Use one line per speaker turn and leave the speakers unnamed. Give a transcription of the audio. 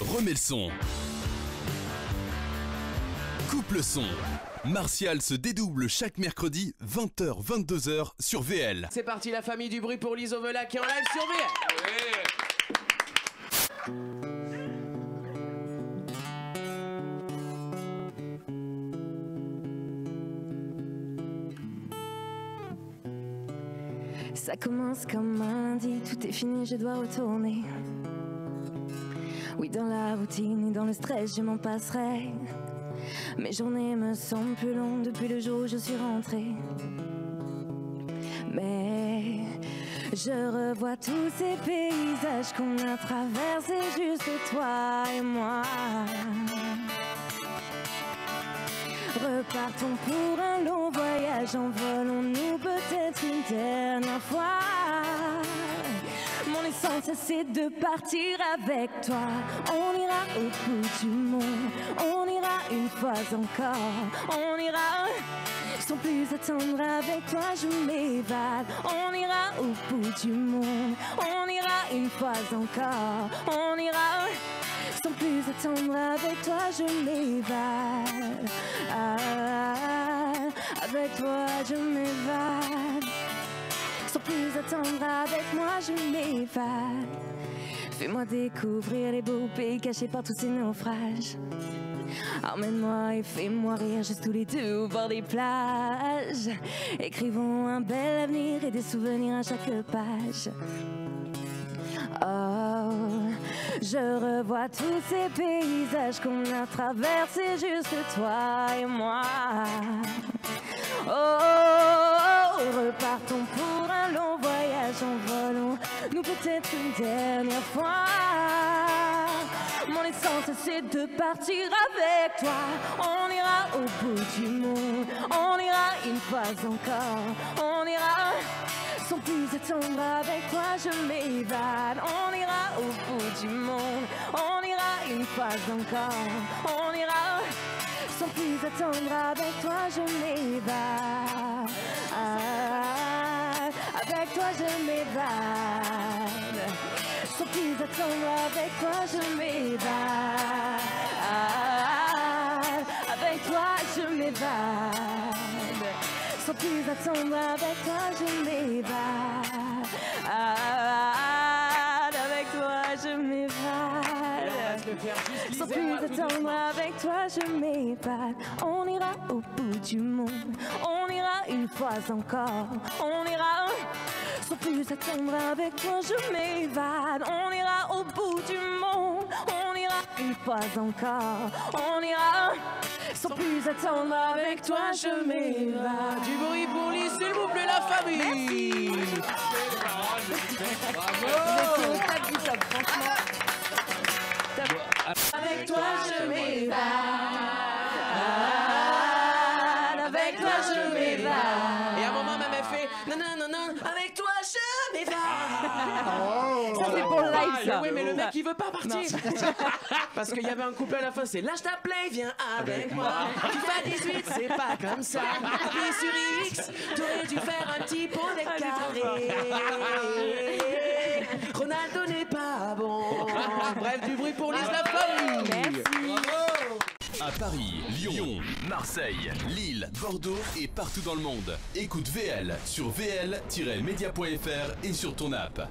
remets le son. Coupe le son. Martial se dédouble chaque mercredi 20h 22h sur VL.
C'est parti la famille du bruit pour l'Isovela qui est en live sur VL.
Ça commence comme un lundi, tout est fini, je dois retourner. Oui, dans la routine et dans le stress, je m'en passerai. Mes journées me semblent plus longues depuis le jour où je suis rentrée. Mais je revois tous ces paysages qu'on a traversés, juste toi et moi. Repartons pour un long voyage, envolons-nous peut-être une dernière fois. Mon essence c'est de partir avec toi. On ira au bout du monde, on ira une fois encore, on ira. Sans plus attendre avec toi, je m'évade. On ira au bout du monde, on ira une fois encore, on ira. Sans plus attendre avec toi, je m'évade. Ah, avec toi, je m'évade. Sans plus attendre avec moi, je m'évade. Fais-moi découvrir les beaux pays cachés par tous ces naufrages. Emmène-moi et fais-moi rire juste tous les deux au bord des plages. Écrivons un bel avenir et des souvenirs à chaque page. Oh, je revois tous ces paysages qu'on a traversés, juste toi et moi. Dernière fois. Mon essence c'est de partir avec toi. On ira au bout du monde, on ira une fois encore, on ira. Sans plus attendre avec toi, je m'évade. On ira au bout du monde, on ira une fois encore, on ira. Sans plus attendre avec toi, je m'évade. Ah, avec toi, je m'évade. Sans plus attendre avec toi, je m'évade. Avec toi, je m'évade. Sans plus attendre avec toi, je m'évade. Avec toi, je m'évade. Sans plus attendre avec toi, je m'évade. On ira au bout du monde. On ira une fois encore. On ira. Sans plus attendre avec toi, je m'évade. Fois encore. On ira. Sans plus attendre avec toi, je m'évade.
Du bruit pour l'Is, s'il vous plaît la famille.
Avec toi, je m'évade. Avec toi, je m'évade.
Et à un moment, ma mère fait non, non, non, non, avec toi, je m'évade.
Ça, c'est pour le live, ça.
Oui, mais le mec, il veut pas partir. Parce qu'il y avait un couplet à la fin, c'est lâche ta play, viens avec moi. FIFA 18, c'est pas comme ça. Appuie sur X, t'aurais dû faire un petit pot carré. Ronaldo n'est pas bon. Bref, du bruit pour Lise la famille.
À Paris, Lyon, Marseille, Lille, Bordeaux et partout dans le monde. Écoute VL sur vl-media.fr et sur ton app.